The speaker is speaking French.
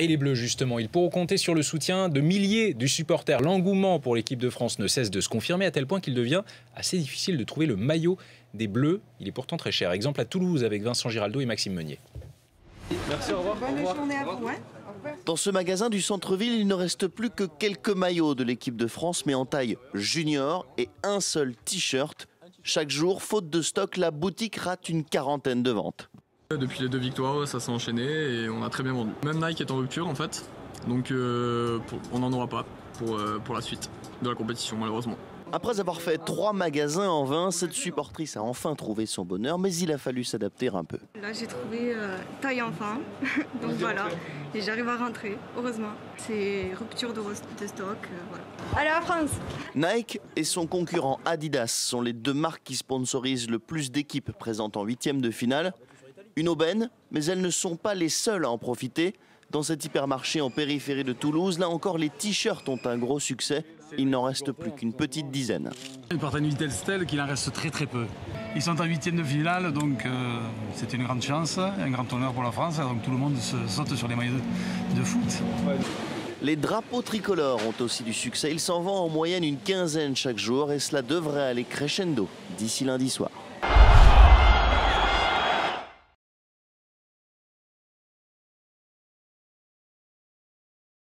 Et les Bleus, justement, ils pourront compter sur le soutien de milliers de supporters. L'engouement pour l'équipe de France ne cesse de se confirmer à tel point qu'il devient assez difficile de trouver le maillot des Bleus. Il est pourtant très cher. Exemple à Toulouse avec Vincent Giraldo et Maxime Meunier. Merci, au revoir. Bonne journée à vous. Hein Dans ce magasin du centre-ville, il ne reste plus que quelques maillots de l'équipe de France, mais en taille junior et un seul t-shirt. Chaque jour, faute de stock, la boutique rate une quarantaine de ventes. Depuis les deux victoires, ça s'est enchaîné et on a très bien vendu. Même Nike est en rupture en fait, donc euh, pour- on n'en aura pas pour, euh, pour la suite de la compétition malheureusement. Après avoir fait trois magasins en vain, cette supportrice a enfin trouvé son bonheur, mais il a fallu s'adapter un peu. Là, j'ai trouvé euh, taille enfant. Donc voilà. Et j'arrive à rentrer, heureusement. C'est rupture de, de stock. euh, voilà. Allez à France Nike et son concurrent Adidas sont les deux marques qui sponsorisent le plus d'équipes présentes en huitième de finale. Une aubaine, mais elles ne sont pas les seules à en profiter. Dans cet hypermarché en périphérie de Toulouse, là encore, les t-shirts ont un gros succès. Il n'en reste plus qu'une petite dizaine. Ils partent à une vitesse telle qu'il en reste très très peu. Ils sont en huitième de finale, donc euh, c'est une grande chance, un grand honneur pour la France. Donc tout le monde se saute sur les maillots de, de foot. Les drapeaux tricolores ont aussi du succès. Ils s'en vendent en moyenne une quinzaine chaque jour et cela devrait aller crescendo d'ici lundi soir.